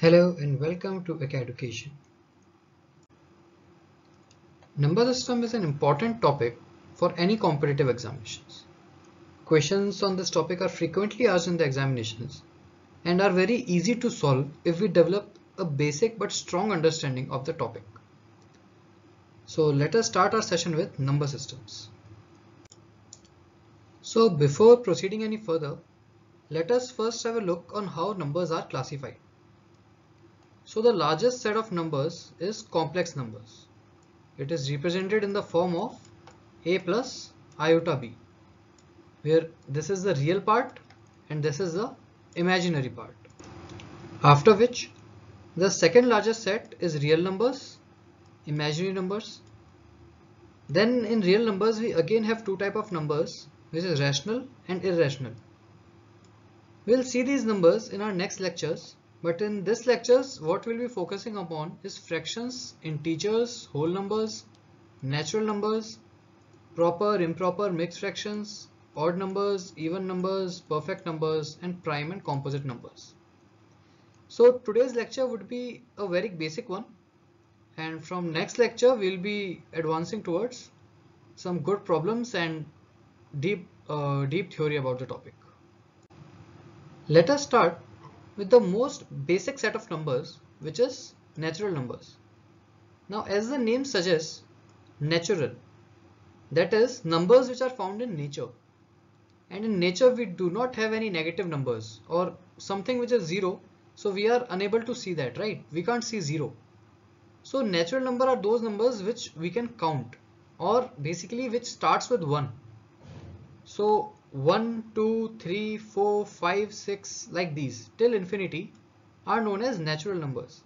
Hello and welcome to AcadUCATION. Number system is an important topic for any competitive examinations. Questions on this topic are frequently asked in the examinations and are very easy to solve if we develop a basic but strong understanding of the topic. So let us start our session with number systems. So before proceeding any further, let us first have a look on how numbers are classified. So the largest set of numbers is complex numbers. It is represented in the form of a plus iota b, where this is the real part and this is the imaginary part. After which the second largest set is real numbers, imaginary numbers. Then in real numbers we again have two type of numbers which is rational and irrational. We'll see these numbers in our next lectures but in this lectures what we'll be focusing upon is fractions, integers, whole numbers, natural numbers, proper, improper, mixed fractions, odd numbers, even numbers, perfect numbers and prime and composite numbers. So today's lecture would be a very basic one and from next lecture we'll be advancing towards some good problems and deep uh, deep theory about the topic. Let us start with the most basic set of numbers which is natural numbers. Now as the name suggests natural. That is numbers which are found in nature. And in nature we do not have any negative numbers or something which is zero. So we are unable to see that right? We can't see zero. So natural number are those numbers which we can count or basically which starts with 1 so 1, 2, 3, 4, 5, 6 like these till infinity are known as natural numbers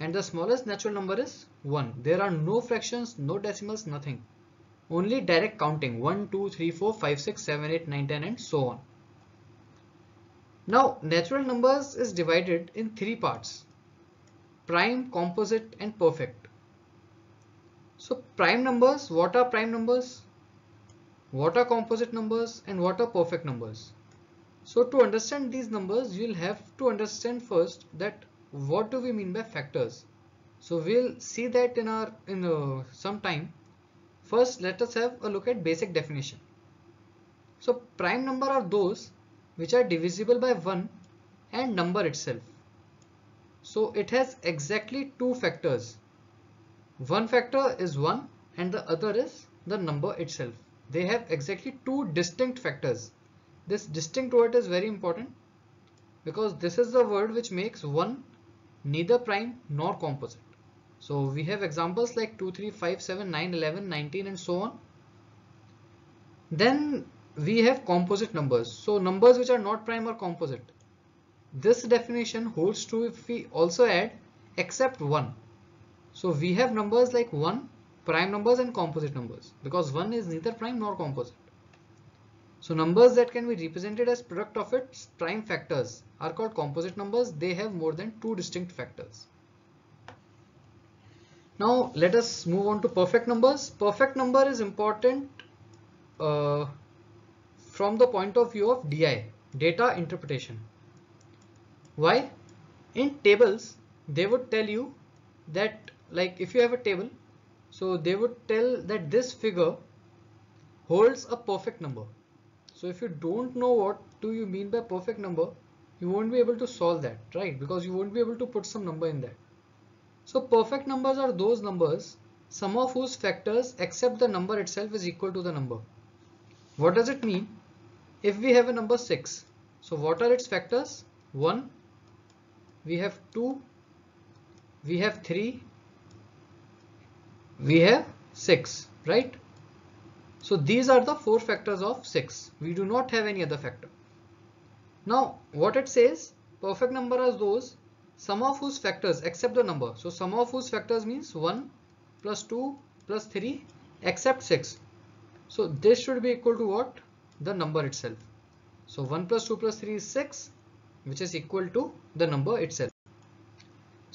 and the smallest natural number is 1. There are no fractions, no decimals, nothing. Only direct counting 1, 2, 3, 4, 5, 6, 7, 8, 9, 10 and so on. Now natural numbers is divided in three parts prime, composite and perfect. So prime numbers, what are prime numbers? What are composite numbers and what are perfect numbers. So to understand these numbers, you'll have to understand first that what do we mean by factors. So we'll see that in our in uh, some time. First, let us have a look at basic definition. So prime number are those which are divisible by 1 and number itself. So it has exactly two factors. One factor is 1 and the other is the number itself they have exactly two distinct factors. This distinct word is very important because this is the word which makes one neither prime nor composite. So we have examples like 2, 3, 5, 7, 9, 11, 19 and so on. Then we have composite numbers. So numbers which are not prime or composite. This definition holds true if we also add except 1. So we have numbers like 1, prime numbers and composite numbers because 1 is neither prime nor composite. So numbers that can be represented as product of its prime factors are called composite numbers. They have more than two distinct factors. Now let us move on to perfect numbers. Perfect number is important uh, from the point of view of DI, data interpretation. Why? In tables, they would tell you that like if you have a table so they would tell that this figure holds a perfect number. So if you don't know what do you mean by perfect number, you won't be able to solve that, right? Because you won't be able to put some number in there. So perfect numbers are those numbers, sum of whose factors except the number itself is equal to the number. What does it mean? If we have a number 6, so what are its factors? 1, we have 2, we have 3, we have 6 right? So these are the four factors of 6 we do not have any other factor. Now what it says perfect number are those sum of whose factors except the number. So sum of whose factors means 1 plus 2 plus 3 except 6 so this should be equal to what? The number itself. So 1 plus 2 plus 3 is 6 which is equal to the number itself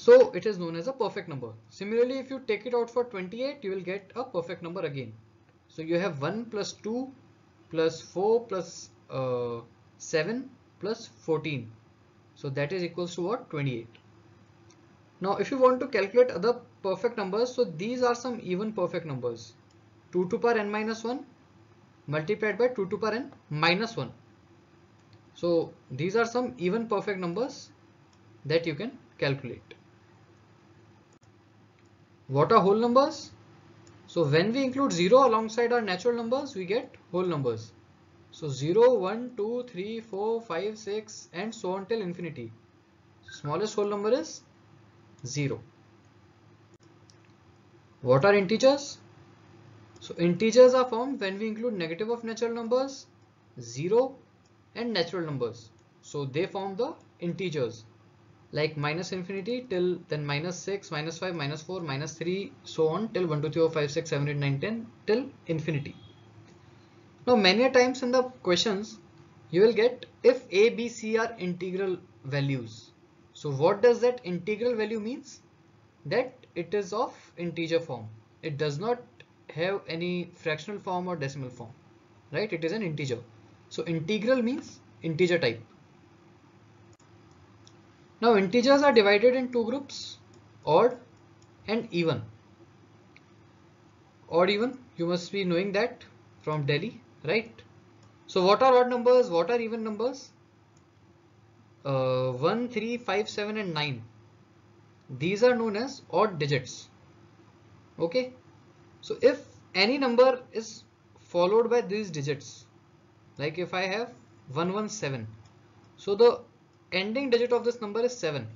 so it is known as a perfect number. Similarly, if you take it out for 28, you will get a perfect number again. So you have 1 plus 2 plus 4 plus, uh, 7 plus 14. So that is equals to what? 28. Now if you want to calculate other perfect numbers, so these are some even perfect numbers. 2 to the power n minus 1 multiplied by 2 to the power n minus 1. So these are some even perfect numbers that you can calculate. What are whole numbers? So when we include 0 alongside our natural numbers, we get whole numbers. So 0, 1, 2, 3, 4, 5, 6 and so on till infinity. Smallest whole number is 0. What are integers? So integers are formed when we include negative of natural numbers, 0 and natural numbers. So they form the integers like minus infinity till then minus 6, minus 5, minus 4, minus 3 so on till 1, 2, 3, 4, 5, 6, 7, 8, 9, 10 till infinity. Now many times in the questions you will get if a, b, c are integral values. So what does that integral value means? That it is of integer form. It does not have any fractional form or decimal form, right? It is an integer. So integral means integer type. Now integers are divided in two groups, odd and even. Odd even, you must be knowing that from Delhi, right? So what are odd numbers? What are even numbers? Uh, 1, 3, 5, 7 and 9. These are known as odd digits. Okay. So if any number is followed by these digits, like if I have 117, so the ending digit of this number is 7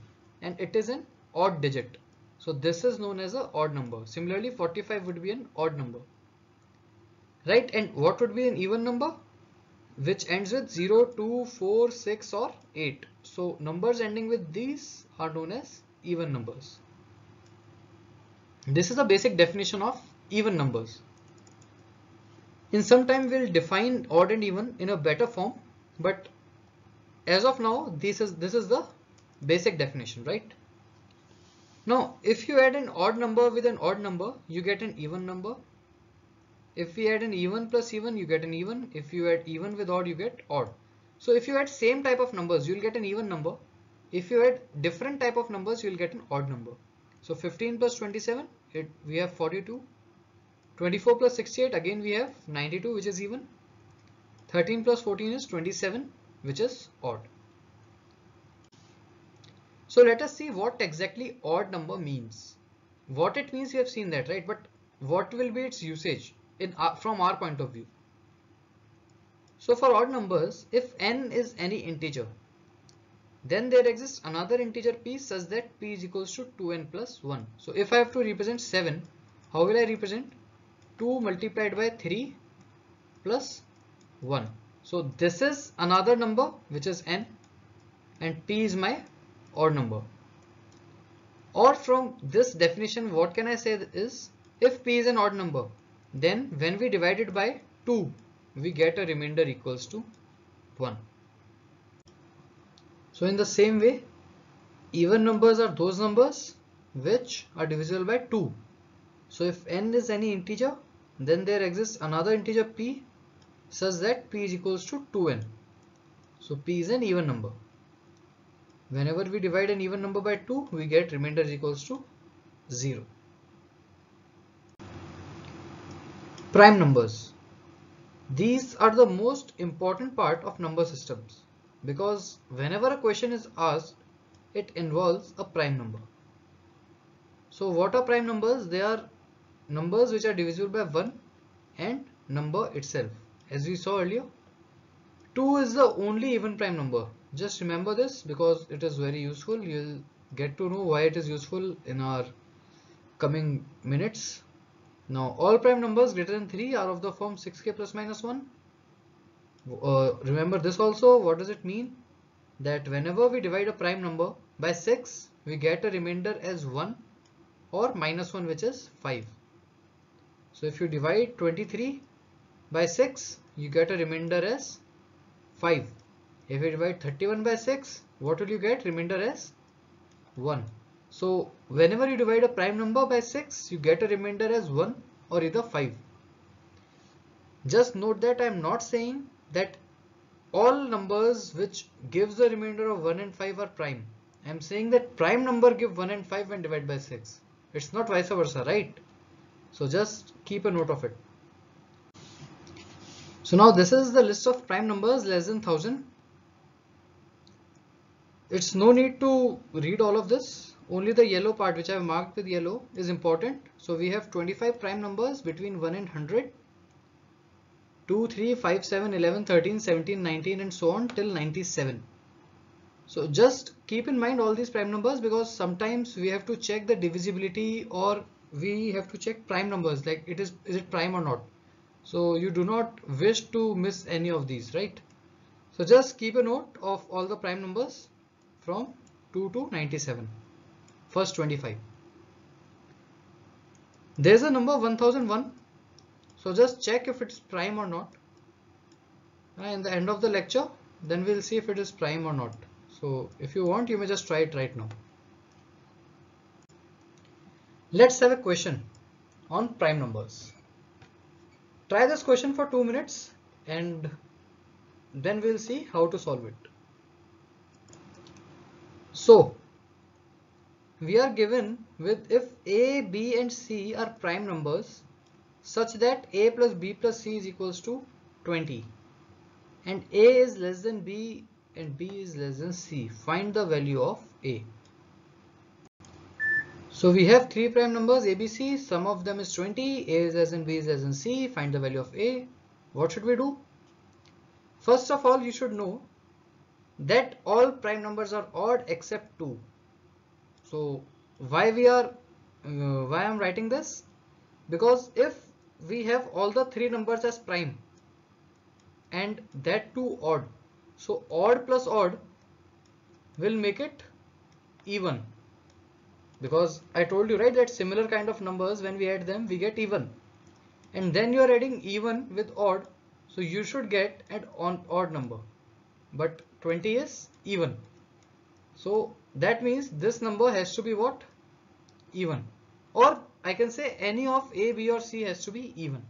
and it is an odd digit. So this is known as an odd number. Similarly 45 would be an odd number. Right and what would be an even number? Which ends with 0, 2, 4, 6 or 8. So numbers ending with these are known as even numbers. This is the basic definition of even numbers. In some time we'll define odd and even in a better form but as of now this is this is the basic definition right? Now if you add an odd number with an odd number you get an even number. If we add an even plus even you get an even. If you add even with odd you get odd. So if you add same type of numbers you'll get an even number. If you add different type of numbers you'll get an odd number. So 15 plus 27 it we have 42 24 plus 68 again we have 92 which is even. 13 plus 14 is 27 which is odd. So let us see what exactly odd number means. What it means we have seen that right but what will be its usage in uh, from our point of view. So for odd numbers if n is any integer then there exists another integer p such that p is equals to 2n plus 1. So if I have to represent 7 how will I represent 2 multiplied by 3 plus 1. So this is another number which is n and p is my odd number. Or from this definition what can I say is if p is an odd number then when we divide it by 2 we get a remainder equals to 1. So in the same way even numbers are those numbers which are divisible by 2. So if n is any integer then there exists another integer p such that p is equals to 2n. So p is an even number. Whenever we divide an even number by 2, we get remainder is equals to 0. Prime numbers. These are the most important part of number systems because whenever a question is asked, it involves a prime number. So what are prime numbers? They are numbers which are divisible by 1 and number itself as we saw earlier 2 is the only even prime number. Just remember this because it is very useful. You'll get to know why it is useful in our coming minutes. Now all prime numbers greater than 3 are of the form 6k plus minus 1 uh, remember this also. What does it mean? That whenever we divide a prime number by 6 we get a remainder as 1 or minus 1 which is 5 so if you divide 23 by 6 you get a remainder as 5 if you divide 31 by 6 what will you get remainder as 1 so whenever you divide a prime number by 6 you get a remainder as 1 or either 5 just note that I am not saying that all numbers which gives the remainder of 1 and 5 are prime I'm saying that prime number give 1 and 5 when divided by 6. It's not vice versa, right? So just keep a note of it. So now this is the list of prime numbers less than 1000. It's no need to read all of this. Only the yellow part which I have marked with yellow is important. So we have 25 prime numbers between 1 and 100. 2, 3, 5, 7, 11, 13, 17, 19 and so on till 97. So just keep in mind all these prime numbers because sometimes we have to check the divisibility or we have to check prime numbers like it is is it prime or not. So you do not wish to miss any of these, right? So just keep a note of all the prime numbers from 2 to 97. First 25. There's a number 1001. So just check if it's prime or not. In the end of the lecture, then we'll see if it is prime or not. So if you want, you may just try it right now. Let's have a question on prime numbers. Try this question for two minutes and then we'll see how to solve it. So we are given with if a, b and c are prime numbers such that a plus b plus c is equals to 20 and a is less than b and b is less than c. Find the value of a. So we have three prime numbers ABC, sum of them is 20, A is as than B is as than C, find the value of A. What should we do? First of all, you should know that all prime numbers are odd except 2. So why we are, uh, why I am writing this? Because if we have all the three numbers as prime and that too odd, so odd plus odd will make it even because I told you right that similar kind of numbers when we add them we get even. And then you are adding even with odd so you should get an odd number. But 20 is even. So that means this number has to be what? Even. Or I can say any of A, B or C has to be even.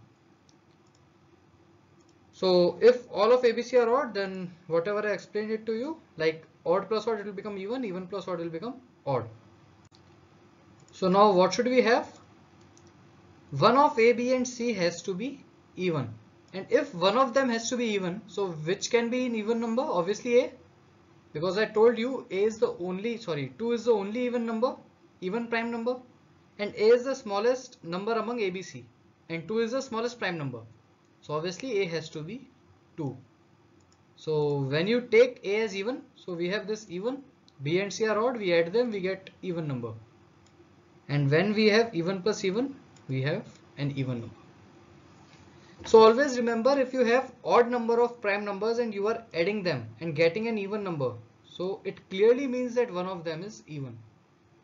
So if all of ABC are odd then whatever I explained it to you like odd plus odd it will become even, even plus odd will become odd. So now what should we have? One of A, B and C has to be even. And if one of them has to be even, so which can be an even number? Obviously A. Because I told you A is the only, sorry, 2 is the only even number, even prime number. And A is the smallest number among ABC. And 2 is the smallest prime number. So obviously A has to be 2. So when you take A as even, so we have this even, B and C are odd, we add them, we get even number and when we have even plus even we have an even number. So always remember if you have odd number of prime numbers and you are adding them and getting an even number so it clearly means that one of them is even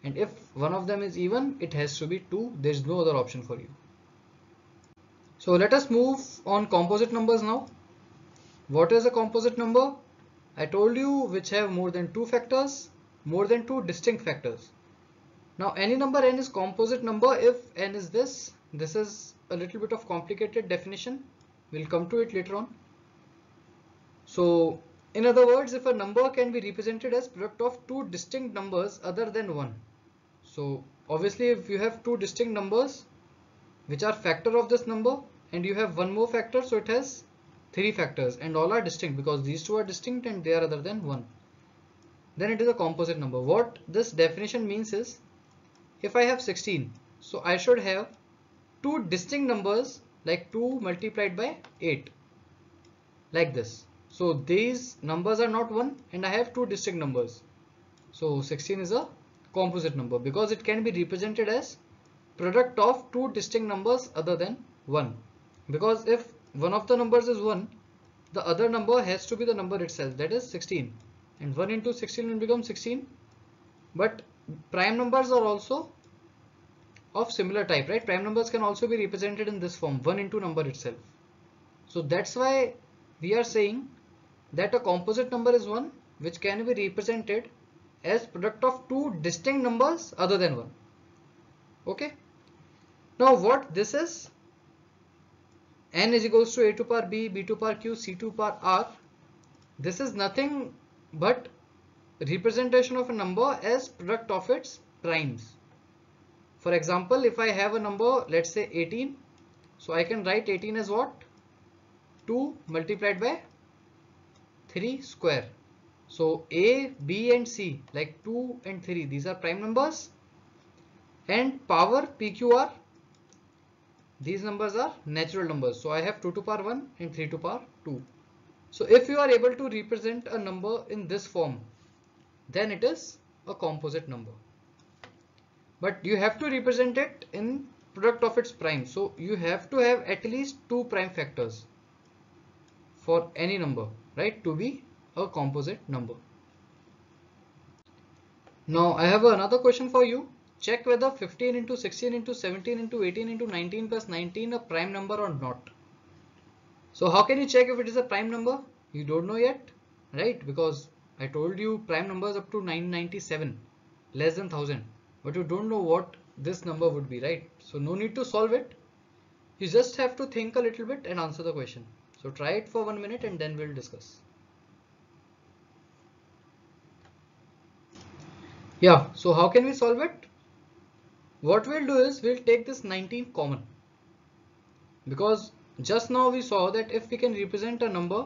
and if one of them is even it has to be 2 there is no other option for you. So let us move on composite numbers now. What is a composite number? I told you which have more than two factors, more than two distinct factors. Now any number n is composite number if n is this. This is a little bit of complicated definition. We'll come to it later on. So in other words, if a number can be represented as product of two distinct numbers other than one. So obviously if you have two distinct numbers which are factor of this number and you have one more factor so it has three factors and all are distinct because these two are distinct and they are other than one. Then it is a composite number. What this definition means is if I have 16 so I should have two distinct numbers like 2 multiplied by 8 like this. So these numbers are not one and I have two distinct numbers. So 16 is a composite number because it can be represented as product of two distinct numbers other than 1 because if one of the numbers is 1 the other number has to be the number itself that is 16 and 1 into 16 will become 16 but prime numbers are also of similar type, right? Prime numbers can also be represented in this form, 1 into number itself. So that's why we are saying that a composite number is one which can be represented as product of two distinct numbers other than one. Okay. Now what this is? n is equals to a to power b, b to power q, c to power r. This is nothing but representation of a number as product of its primes. For example, if I have a number, let's say 18, so I can write 18 as what? 2 multiplied by 3 square. So A, B and C like 2 and 3 these are prime numbers and power PQR these numbers are natural numbers. So I have 2 to power 1 and 3 to power 2. So if you are able to represent a number in this form then it is a composite number. But you have to represent it in product of its prime. So you have to have at least two prime factors for any number, right, to be a composite number. Now I have another question for you. Check whether 15 into 16 into 17 into 18 into 19 plus 19 a prime number or not. So how can you check if it is a prime number? You don't know yet, right? Because I told you prime numbers up to 997, less than 1000, but you don't know what this number would be, right? So no need to solve it. You just have to think a little bit and answer the question. So try it for one minute and then we'll discuss. Yeah, so how can we solve it? What we'll do is we'll take this 19 common because just now we saw that if we can represent a number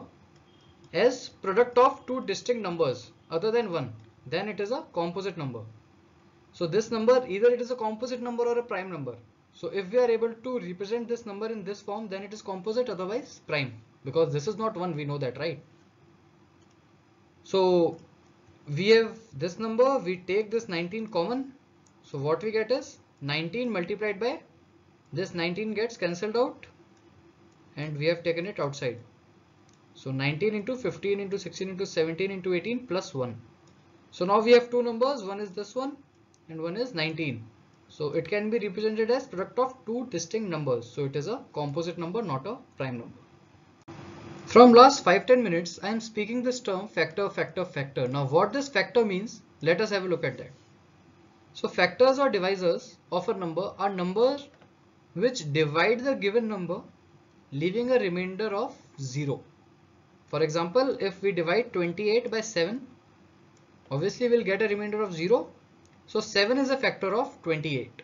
as product of two distinct numbers other than one then it is a composite number. So this number either it is a composite number or a prime number. So if we are able to represent this number in this form then it is composite otherwise prime because this is not one we know that right. So we have this number we take this 19 common so what we get is 19 multiplied by this 19 gets cancelled out and we have taken it outside so 19 into 15 into 16 into 17 into 18 plus 1 so now we have two numbers one is this one and one is 19 so it can be represented as product of two distinct numbers so it is a composite number not a prime number from last 5-10 minutes, I am speaking this term factor, factor, factor. Now what this factor means, let us have a look at that. So factors or divisors of a number are numbers which divide the given number leaving a remainder of 0. For example, if we divide 28 by 7, obviously we'll get a remainder of 0. So 7 is a factor of 28.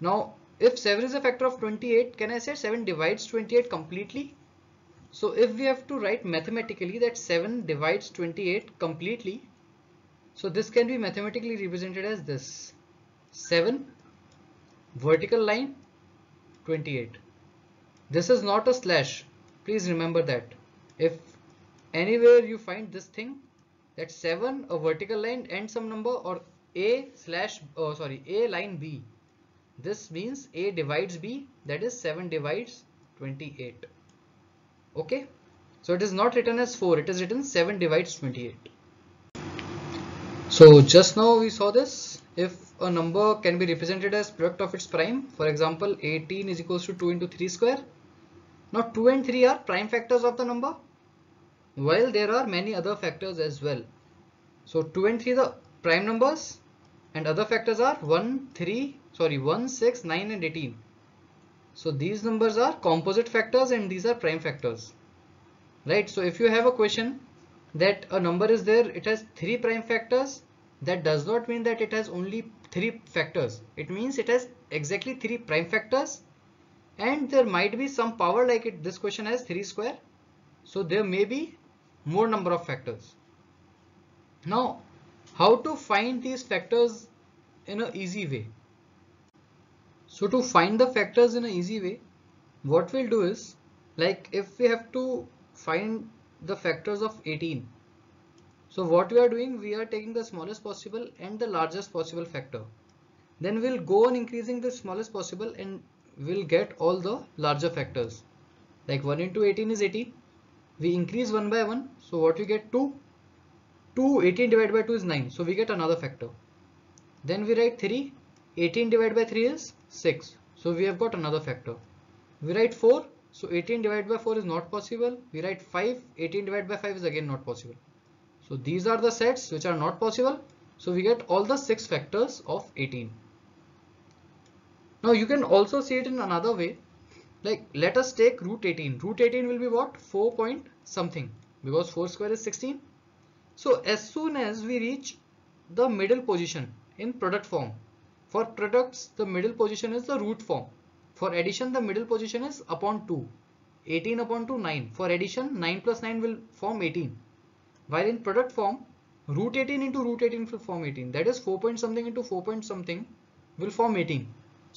Now if 7 is a factor of 28, can I say 7 divides 28 completely? So if we have to write mathematically that 7 divides 28 completely, so this can be mathematically represented as this 7 vertical line 28. This is not a slash. Please remember that. If anywhere you find this thing that 7 a vertical line and some number or a slash oh sorry a line b this means a divides b that is 7 divides 28 okay? So it is not written as 4 it is written 7 divides 28 so just now we saw this. If a number can be represented as product of its prime for example 18 is equals to 2 into 3 square now 2 and 3 are prime factors of the number while there are many other factors as well so 2 and 3 the prime numbers and other factors are 1 3 sorry 1 6 9 and 18 so these numbers are composite factors and these are prime factors. Right. So if you have a question that a number is there, it has three prime factors. That does not mean that it has only three factors. It means it has exactly three prime factors and there might be some power like it this question has 3 square. So there may be more number of factors. Now how to find these factors in an easy way? So to find the factors in an easy way, what we'll do is like if we have to find the factors of 18. So what we are doing, we are taking the smallest possible and the largest possible factor. Then we'll go on increasing the smallest possible and we'll get all the larger factors. Like 1 into 18 is 18. We increase 1 by 1. So what we get 2. 2 18 divided by 2 is 9. So we get another factor. Then we write 3 18 divided by 3 is 6. So we have got another factor. We write 4. So 18 divided by 4 is not possible. We write 5. 18 divided by 5 is again not possible. So these are the sets which are not possible. So we get all the 6 factors of 18. Now you can also see it in another way. Like let us take root 18. Root 18 will be what? 4 point something because 4 square is 16. So as soon as we reach the middle position in product form, for products the middle position is the root form. For addition the middle position is upon 2. 18 upon 2 9. For addition 9 plus 9 will form 18. While in product form root 18 into root 18 will form 18. That is 4 point something into 4 point something will form 18.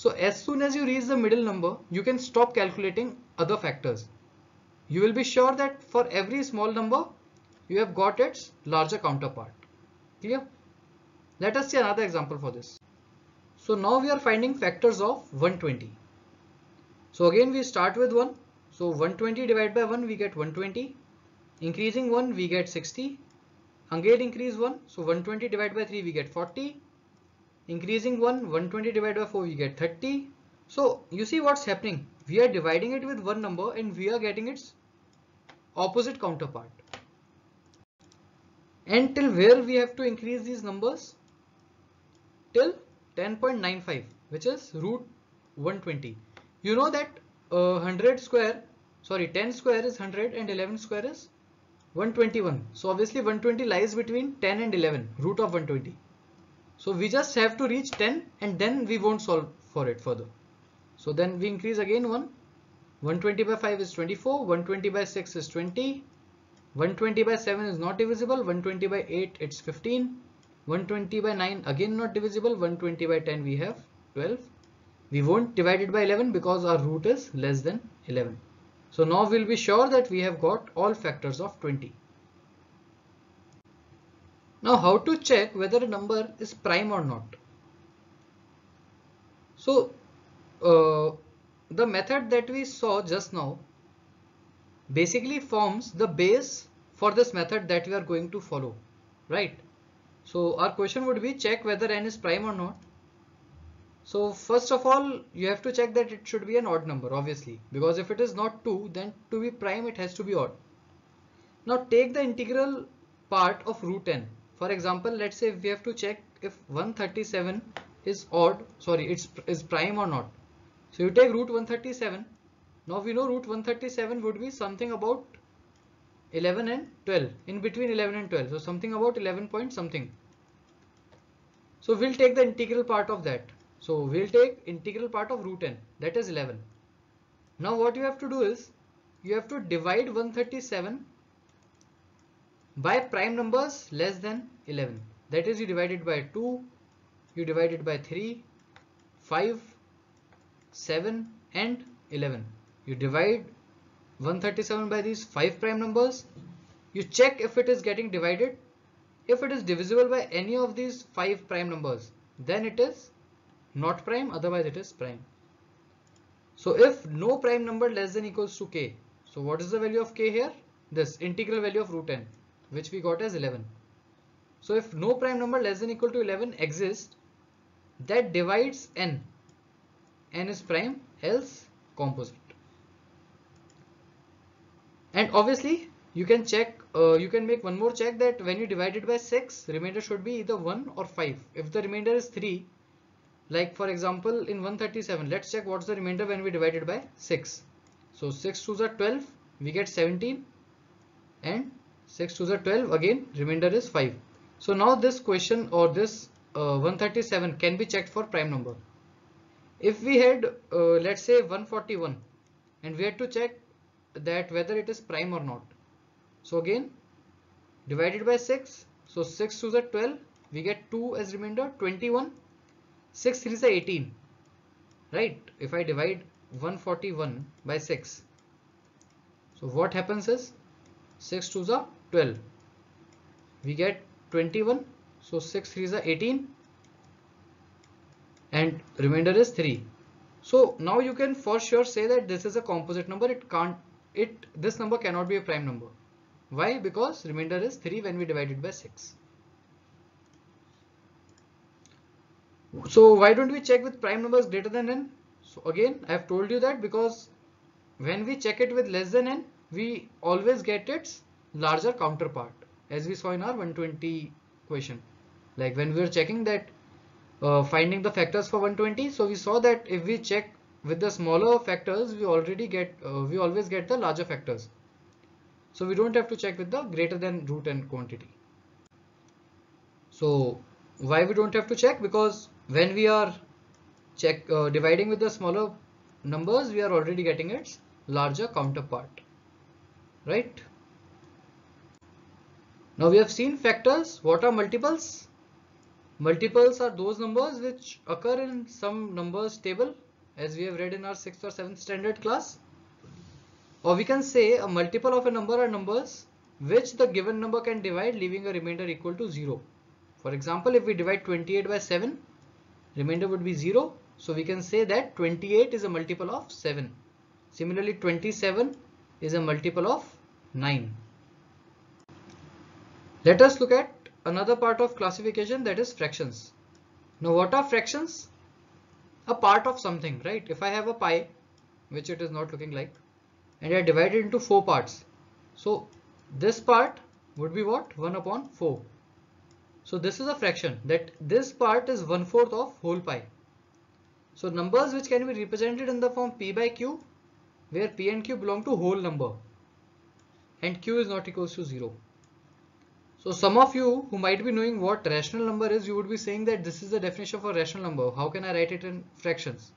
So as soon as you reach the middle number, you can stop calculating other factors. You will be sure that for every small number, you have got its larger counterpart. Clear? Let us see another example for this. So now we are finding factors of 120. So again we start with 1. So 120 divided by 1 we get 120. Increasing 1 we get 60. Again increase 1. So 120 divided by 3 we get 40 increasing 1 120 divided by 4 we get 30 so you see what's happening? We are dividing it with one number and we are getting its opposite counterpart. And till where we have to increase these numbers? Till 10.95 which is root 120 you know that uh, 100 square sorry 10 square is 100 and 11 square is 121 so obviously 120 lies between 10 and 11 root of 120 so we just have to reach 10 and then we won't solve for it further. So then we increase again 1. 120 by 5 is 24, 120 by 6 is 20, 120 by 7 is not divisible, 120 by 8 it's 15, 120 by 9 again not divisible, 120 by 10 we have 12. We won't divide it by 11 because our root is less than 11. So now we'll be sure that we have got all factors of 20. Now how to check whether a number is prime or not? So uh, the method that we saw just now basically forms the base for this method that we are going to follow, right? So our question would be check whether n is prime or not. So first of all, you have to check that it should be an odd number, obviously, because if it is not 2, then to be prime, it has to be odd. Now take the integral part of root n for example, let's say we have to check if 137 is odd, sorry, it's is prime or not. So you take root 137. Now we know root 137 would be something about 11 and 12, in between 11 and 12. So something about 11 point something. So we'll take the integral part of that. So we'll take integral part of root n, that is 11. Now what you have to do is, you have to divide 137 by prime numbers less than 11 that is you divide it by 2 you divide it by 3 5 7 and 11 you divide 137 by these 5 prime numbers. You check if it is getting divided. If it is divisible by any of these 5 prime numbers then it is not prime otherwise it is prime. So if no prime number less than equals to k so what is the value of k here? This integral value of root n which we got as 11. So if no prime number less than equal to 11 exists, that divides n. n is prime, else composite. And obviously you can check, uh, you can make one more check that when you divide it by 6, remainder should be either 1 or 5. If the remainder is 3, like for example in 137, let's check what's the remainder when we divide it by 6. So 6 to the 12, we get 17 and 6 to the 12 again remainder is 5 so now this question or this uh, 137 can be checked for prime number. If we had uh, let's say 141 and we had to check that whether it is prime or not. So again divided by 6 so 6 to the 12 we get 2 as remainder 21 6 3 is 18 right? If I divide 141 by 6 so what happens is 6 to the 12 we get 21 so 6 3 is 18 and remainder is 3 so now you can for sure say that this is a composite number. It can't it this number cannot be a prime number. Why? Because remainder is 3 when we divide it by 6 so why don't we check with prime numbers greater than n? So again i have told you that because when we check it with less than n we always get its larger counterpart as we saw in our 120 question like when we were checking that uh, finding the factors for 120 so we saw that if we check with the smaller factors we already get uh, we always get the larger factors so we don't have to check with the greater than root n quantity So why we don't have to check? Because when we are check uh, dividing with the smaller numbers, we are already getting its larger counterpart, right? Now we have seen factors. What are multiples? Multiples are those numbers which occur in some numbers table as we have read in our 6th or 7th standard class. Or we can say a multiple of a number are numbers which the given number can divide leaving a remainder equal to 0. For example, if we divide 28 by 7, remainder would be 0. So we can say that 28 is a multiple of 7. Similarly, 27 is a multiple of 9. Let us look at another part of classification that is fractions. Now what are fractions? A part of something, right? If I have a pie, which it is not looking like, and I divide it into four parts. So this part would be what? 1 upon 4. So this is a fraction that this part is one fourth of whole pie. So numbers which can be represented in the form p by q where p and q belong to whole number and q is not equals to 0. So some of you who might be knowing what rational number is, you would be saying that this is the definition of a rational number. How can I write it in fractions?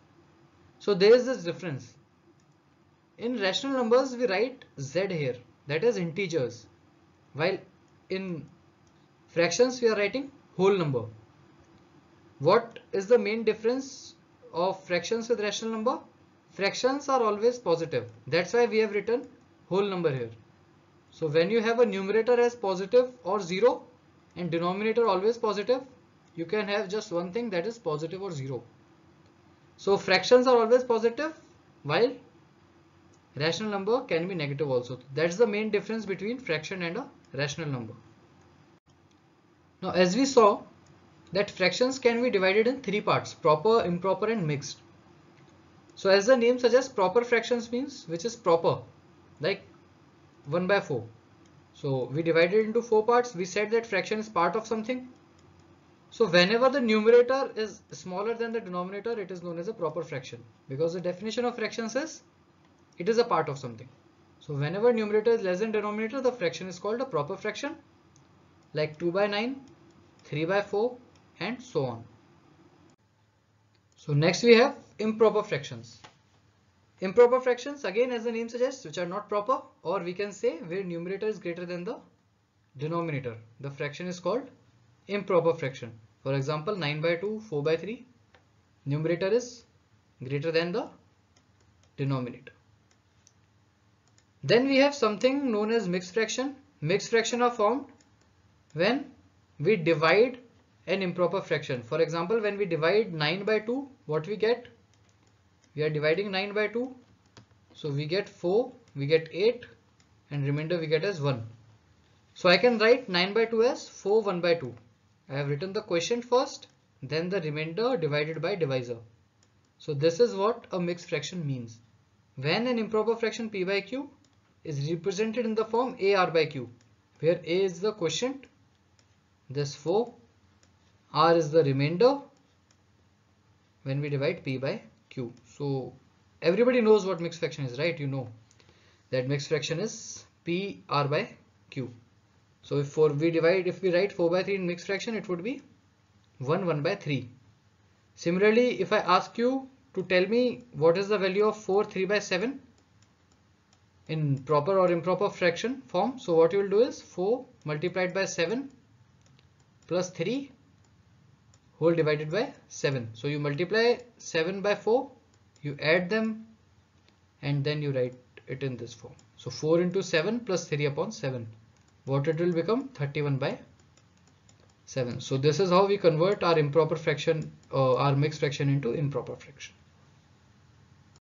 So there is this difference. In rational numbers, we write z here, that is integers, while in fractions we are writing whole number. What is the main difference of fractions with rational number? Fractions are always positive. That's why we have written whole number here. So when you have a numerator as positive or 0 and denominator always positive, you can have just one thing that is positive or 0. So fractions are always positive while rational number can be negative also. That's the main difference between fraction and a rational number. Now as we saw that fractions can be divided in three parts proper, improper and mixed. So as the name suggests proper fractions means which is proper like 1 by 4. So we divided into four parts. We said that fraction is part of something. So whenever the numerator is smaller than the denominator, it is known as a proper fraction because the definition of fractions is it is a part of something. So whenever numerator is less than denominator, the fraction is called a proper fraction like 2 by 9, 3 by 4 and so on. So next we have improper fractions. Improper fractions again as the name suggests which are not proper or we can say where numerator is greater than the denominator. The fraction is called improper fraction. For example 9 by 2, 4 by 3 numerator is greater than the denominator. Then we have something known as mixed fraction. Mixed fraction are formed when we divide an improper fraction. For example when we divide 9 by 2 what we get we are dividing 9 by 2 so we get 4 we get 8 and remainder we get as 1 so I can write 9 by 2 as 4 1 by 2 I have written the quotient first then the remainder divided by divisor. So this is what a mixed fraction means. When an improper fraction p by q is represented in the form a r by q where a is the quotient this 4 r is the remainder when we divide p by q. So everybody knows what mixed fraction is, right? You know that mixed fraction is p r by q. So if we divide, if we write 4 by 3 in mixed fraction, it would be 1 1 by 3. Similarly, if I ask you to tell me what is the value of 4 3 by 7 in proper or improper fraction form, so what you will do is 4 multiplied by 7 plus 3 whole divided by 7. So you multiply 7 by 4, you add them and then you write it in this form. So 4 into 7 plus 3 upon 7. What it will become 31 by 7. So this is how we convert our improper fraction, uh, our mixed fraction into improper fraction.